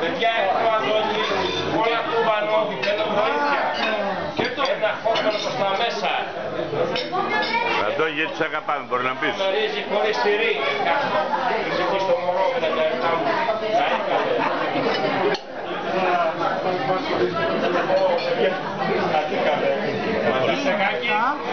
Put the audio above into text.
Παιδιά, έχω Αντώνη, όλα κουβανόβι, θέλω βοήθεια. Και το ένα χώρο προς τα μέσα. Αντώνη, γιατί σε αγαπάμε, μπορεί να πεις. Γνωρίζει χωρίς τυρί. Είσαι εκεί στο μωρό με τα λεπτά μου. Τα έκανε. Rust.